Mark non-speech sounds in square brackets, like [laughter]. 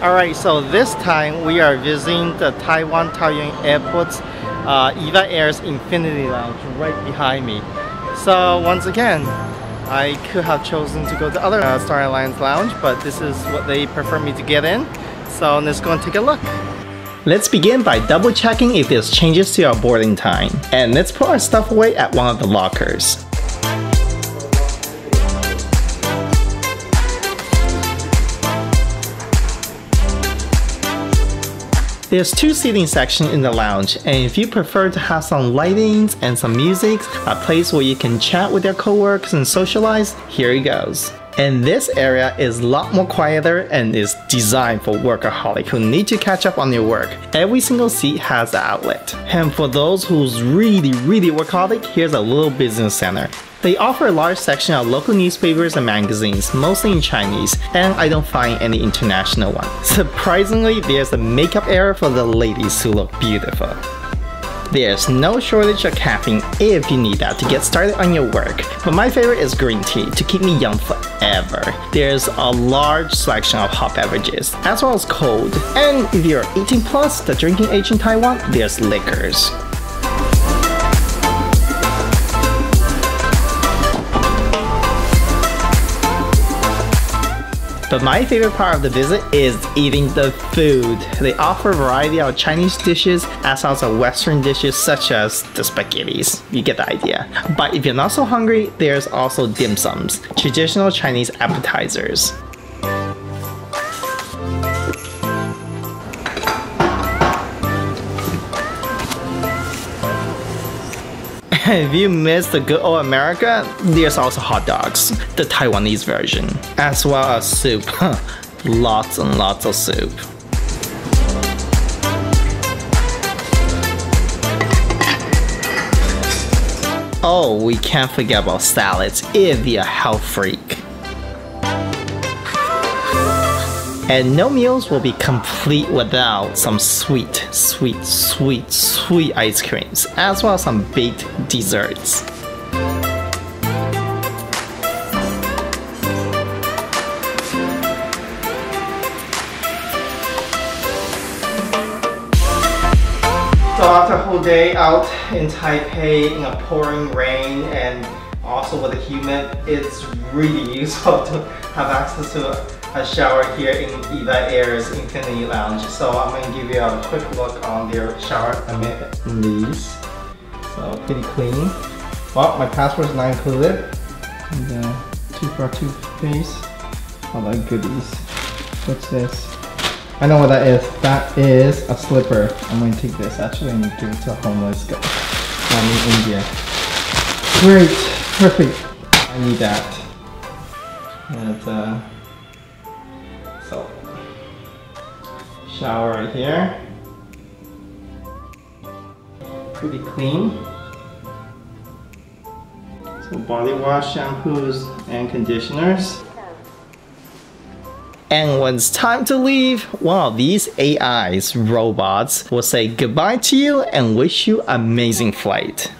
Alright, so this time we are visiting the Taiwan Taoyuan Airport's uh, EVA Air's Infinity Lounge right behind me. So once again, I could have chosen to go to other uh, Star Alliance Lounge, but this is what they prefer me to get in. So let's go and take a look. Let's begin by double checking if there's changes to our boarding time. And let's put our stuff away at one of the lockers. There's two seating sections in the lounge, and if you prefer to have some lightings and some music, a place where you can chat with your coworkers and socialize, here it goes. And this area is a lot more quieter and is designed for workaholic who need to catch up on their work. Every single seat has an outlet. And for those who's really, really workaholic, here's a little business center. They offer a large section of local newspapers and magazines, mostly in Chinese, and I don't find any international ones. [laughs] Surprisingly, there's a makeup area for the ladies who look beautiful. There's no shortage of caffeine if you need that to get started on your work, but my favorite is green tea to keep me young forever. There's a large selection of hot beverages, as well as cold. And if you're 18 plus, the drinking age in Taiwan, there's liquors. But my favorite part of the visit is eating the food. They offer a variety of Chinese dishes as well as Western dishes such as the spaghettis. You get the idea. But if you're not so hungry, there's also dim sums, traditional Chinese appetizers. If you miss the good old America, there's also hot dogs, the Taiwanese version, as well as soup. [laughs] lots and lots of soup. Oh, we can't forget about salads if you're a health freak. And no meals will be complete without some sweet, sweet, sweet, sweet ice creams, as well as some baked desserts. So after a whole day out in Taipei in a pouring rain and also with the humid, it's really [laughs] useful to have access to a shower here in Eva Air's Infinity Lounge. So I'm to give you a quick look on their shower amenities. So pretty clean. Well, my password is not included. And uh, toothbrush, toothpaste, all that goodies. What's this? I know what that is. That is a slipper. I'm to take this actually and give it to a homeless guy. I'm in India. Great, perfect. I need that. And uh, so, shower right here. Pretty clean. So body wash, shampoos, and conditioners. And when it's time to leave, one of these AIs robots will say goodbye to you and wish you amazing flight.